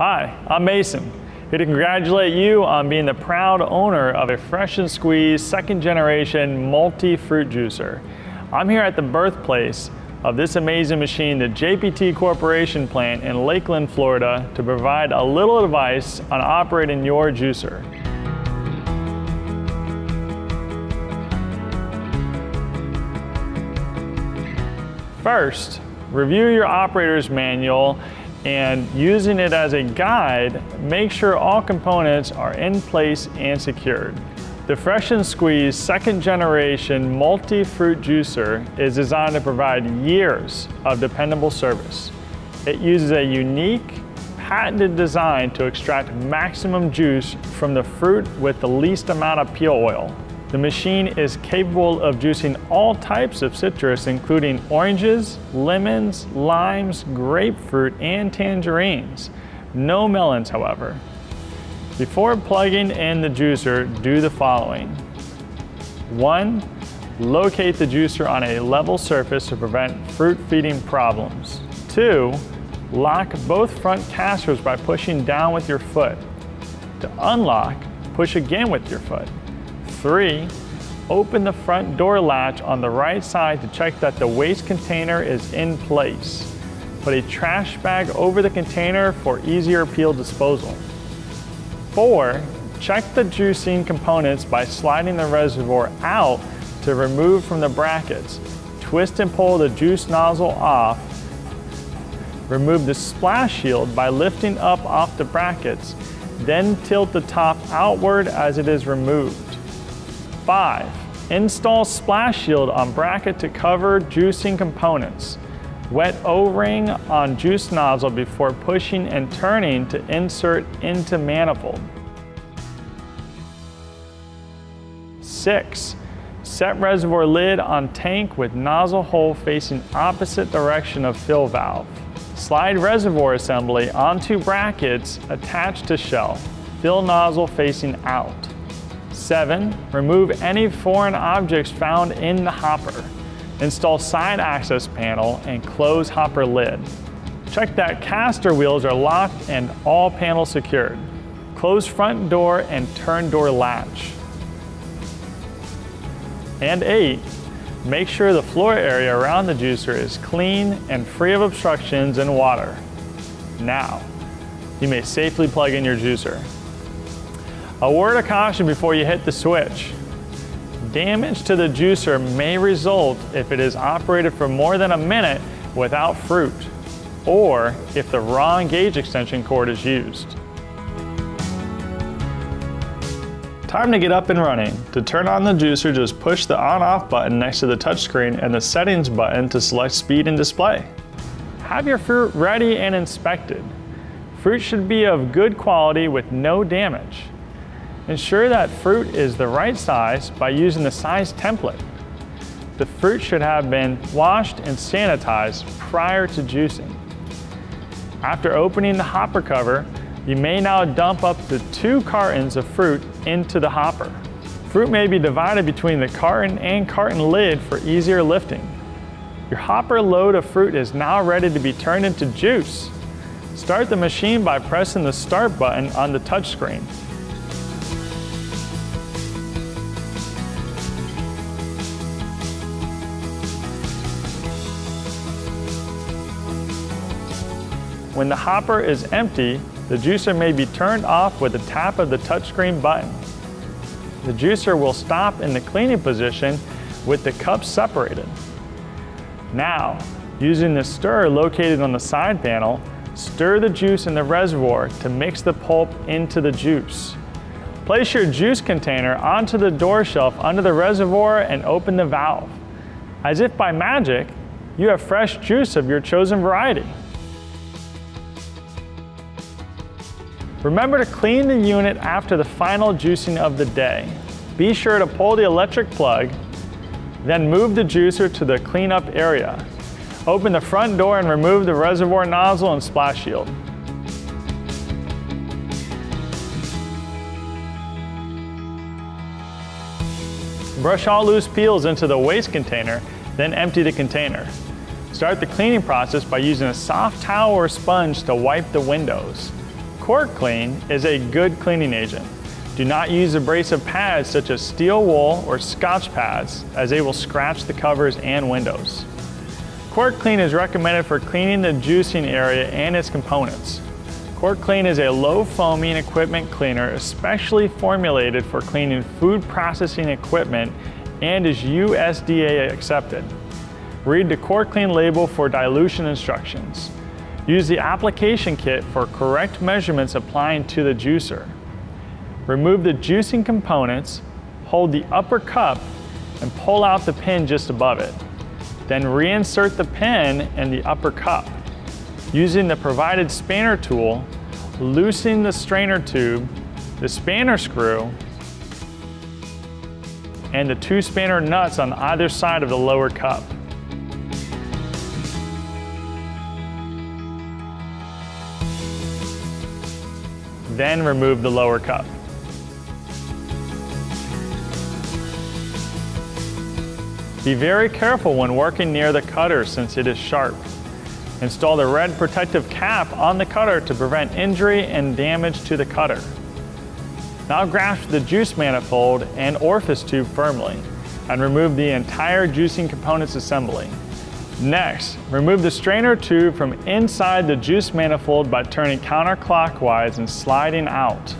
Hi, I'm Mason. Here to congratulate you on being the proud owner of a Fresh and Squeeze second generation multi-fruit juicer. I'm here at the birthplace of this amazing machine, the JBT Corporation plant in Lakeland, Florida, to provide a little advice on operating your juicer. First, review your operator's manual and using it as a guide, make sure all components are in place and secured. The Fresh and Squeeze second generation multi-fruit juicer is designed to provide years of dependable service. It uses a unique, patented design to extract maximum juice from the fruit with the least amount of peel oil. The machine is capable of juicing all types of citrus, including oranges, lemons, limes, grapefruit, and tangerines. No melons, however. Before plugging in the juicer, do the following. One, locate the juicer on a level surface to prevent fruit feeding problems. Two, lock both front casters by pushing down with your foot. To unlock, push again with your foot. Three, open the front door latch on the right side to check that the waste container is in place. Put a trash bag over the container for easier peel disposal. Four, check the juicing components by sliding the reservoir out to remove from the brackets. Twist and pull the juice nozzle off. Remove the splash shield by lifting up off the brackets, then tilt the top outward as it is removed. 5. Install splash shield on bracket to cover juicing components. Wet O-ring on juice nozzle before pushing and turning to insert into manifold. 6. Set reservoir lid on tank with nozzle hole facing opposite direction of fill valve. Slide reservoir assembly onto brackets attached to shelf. Fill nozzle facing out. Seven, remove any foreign objects found in the hopper. Install side access panel and close hopper lid. Check that caster wheels are locked and all panels secured. Close front door and turn door latch. And eight, make sure the floor area around the juicer is clean and free of obstructions and water. Now, you may safely plug in your juicer. A word of caution before you hit the switch. Damage to the juicer may result if it is operated for more than a minute without fruit, or if the wrong gauge extension cord is used. Time to get up and running. To turn on the juicer, just push the on-off button next to the touchscreen and the settings button to select speed and display. Have your fruit ready and inspected. Fruit should be of good quality with no damage. Ensure that fruit is the right size by using the size template. The fruit should have been washed and sanitized prior to juicing. After opening the hopper cover, you may now dump up to two cartons of fruit into the hopper. Fruit may be divided between the carton and carton lid for easier lifting. Your hopper load of fruit is now ready to be turned into juice. Start the machine by pressing the start button on the touchscreen. When the hopper is empty, the juicer may be turned off with a tap of the touchscreen button. The juicer will stop in the cleaning position with the cups separated. Now, using the stirrer located on the side panel, stir the juice in the reservoir to mix the pulp into the juice. Place your juice container onto the door shelf under the reservoir and open the valve. As if by magic, you have fresh juice of your chosen variety. Remember to clean the unit after the final juicing of the day. Be sure to pull the electric plug, then move the juicer to the cleanup area. Open the front door and remove the reservoir nozzle and splash shield. Brush all loose peels into the waste container, then empty the container. Start the cleaning process by using a soft towel or sponge to wipe the windows. Cork Clean is a good cleaning agent. Do not use abrasive pads such as steel wool or scotch pads as they will scratch the covers and windows. Cork Clean is recommended for cleaning the juicing area and its components. Cork Clean is a low foaming equipment cleaner especially formulated for cleaning food processing equipment and is USDA accepted. Read the Cork Clean label for dilution instructions. Use the application kit for correct measurements applying to the juicer. Remove the juicing components, hold the upper cup, and pull out the pin just above it. Then reinsert the pin in the upper cup. Using the provided spanner tool, loosen the strainer tube, the spanner screw, and the two spanner nuts on either side of the lower cup. Then remove the lower cup. Be very careful when working near the cutter since it is sharp. Install the red protective cap on the cutter to prevent injury and damage to the cutter. Now grasp the juice manifold and orifice tube firmly and remove the entire juicing components assembly. Next, remove the strainer tube from inside the juice manifold by turning counterclockwise and sliding out.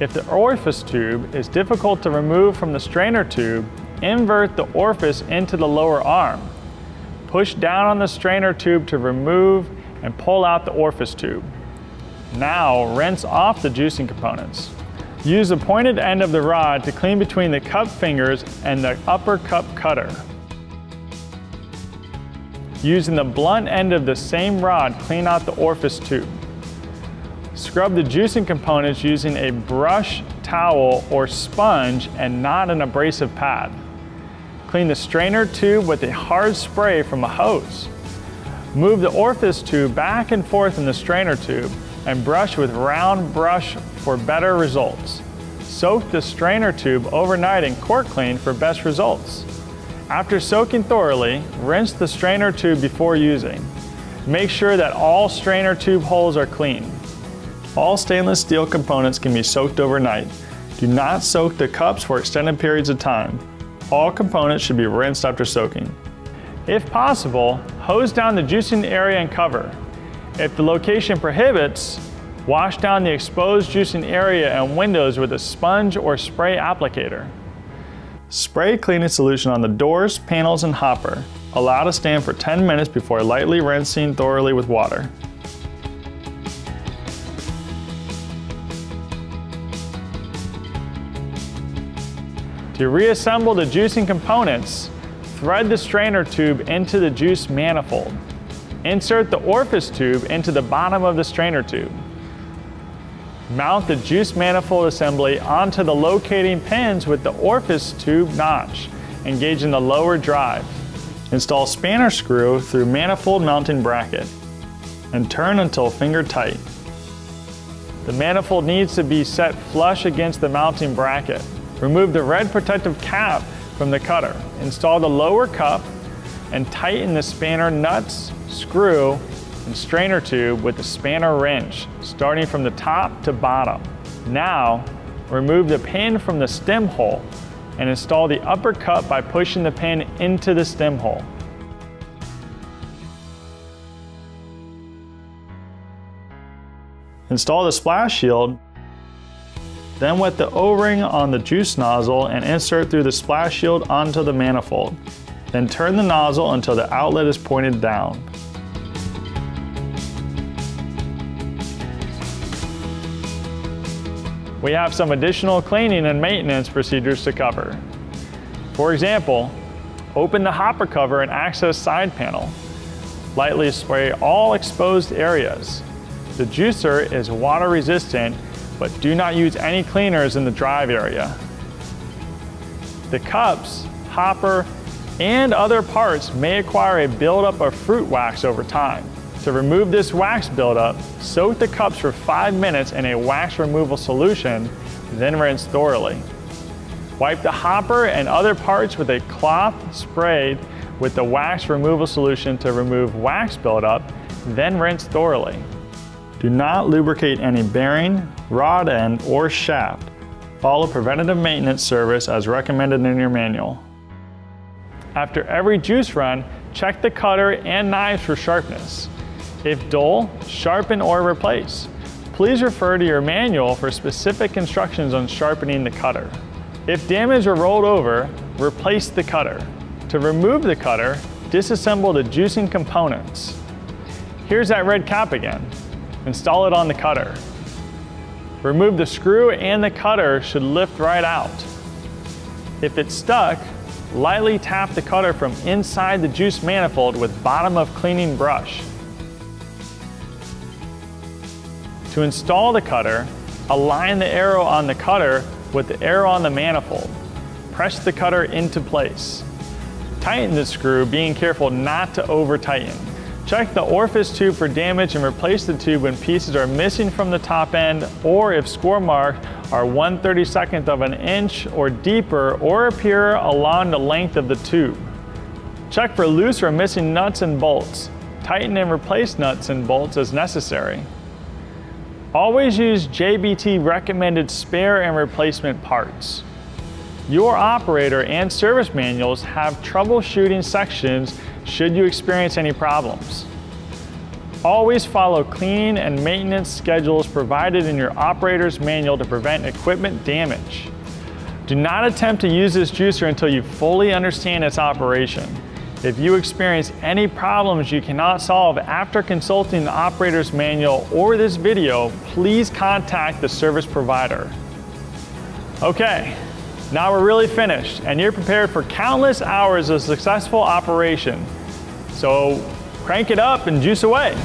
If the orifice tube is difficult to remove from the strainer tube, invert the orifice into the lower arm. Push down on the strainer tube to remove and pull out the orifice tube. Now rinse off the juicing components. Use the pointed end of the rod to clean between the cup fingers and the upper cup cutter. Using the blunt end of the same rod, clean out the orifice tube. Scrub the juicing components using a brush, towel, or sponge and not an abrasive pad. Clean the strainer tube with a hard spray from a hose. Move the orifice tube back and forth in the strainer tube and brush with round brush for better results. Soak the strainer tube overnight in cork clean for best results. After soaking thoroughly, rinse the strainer tube before using. Make sure that all strainer tube holes are clean. All stainless steel components can be soaked overnight. Do not soak the cups for extended periods of time. All components should be rinsed after soaking. If possible, hose down the juicing area and cover. If the location prohibits, wash down the exposed juicing area and windows with a sponge or spray applicator. Spray cleaning solution on the doors, panels, and hopper. Allow to stand for 10 minutes before lightly rinsing thoroughly with water. To reassemble the juicing components, thread the strainer tube into the juice manifold. Insert the orifice tube into the bottom of the strainer tube. Mount the juice manifold assembly onto the locating pins with the orifice tube notch, engaging the lower drive. Install spanner screw through manifold mounting bracket and turn until finger tight. The manifold needs to be set flush against the mounting bracket. Remove the red protective cap from the cutter. Install the lower cup and tighten the spanner nuts, screw, and strainer tube with the spanner wrench, starting from the top to bottom. Now, remove the pin from the stem hole and install the upper cup by pushing the pin into the stem hole. Install the splash shield then wet the O-ring on the juice nozzle and insert through the splash shield onto the manifold. Then turn the nozzle until the outlet is pointed down. We have some additional cleaning and maintenance procedures to cover. For example, open the hopper cover and access side panel. Lightly spray all exposed areas. The juicer is water resistant but do not use any cleaners in the drive area. The cups, hopper, and other parts may acquire a buildup of fruit wax over time. To remove this wax buildup, soak the cups for five minutes in a wax removal solution, then rinse thoroughly. Wipe the hopper and other parts with a cloth sprayed with the wax removal solution to remove wax buildup, then rinse thoroughly. Do not lubricate any bearing, rod end, or shaft. Follow preventative maintenance service as recommended in your manual. After every juice run, check the cutter and knives for sharpness. If dull, sharpen or replace. Please refer to your manual for specific instructions on sharpening the cutter. If damaged or rolled over, replace the cutter. To remove the cutter, disassemble the juicing components. Here's that red cap again. Install it on the cutter. Remove the screw and the cutter should lift right out. If it's stuck, lightly tap the cutter from inside the juice manifold with bottom of cleaning brush. To install the cutter, align the arrow on the cutter with the arrow on the manifold. Press the cutter into place. Tighten the screw, being careful not to over tighten. Check the orifice tube for damage and replace the tube when pieces are missing from the top end or if score marks are 1 32nd of an inch or deeper or appear along the length of the tube. Check for loose or missing nuts and bolts. Tighten and replace nuts and bolts as necessary. Always use JBT recommended spare and replacement parts. Your operator and service manuals have troubleshooting sections should you experience any problems. Always follow cleaning and maintenance schedules provided in your operator's manual to prevent equipment damage. Do not attempt to use this juicer until you fully understand its operation. If you experience any problems you cannot solve after consulting the operator's manual or this video, please contact the service provider. Okay, now we're really finished and you're prepared for countless hours of successful operation. So crank it up and juice away.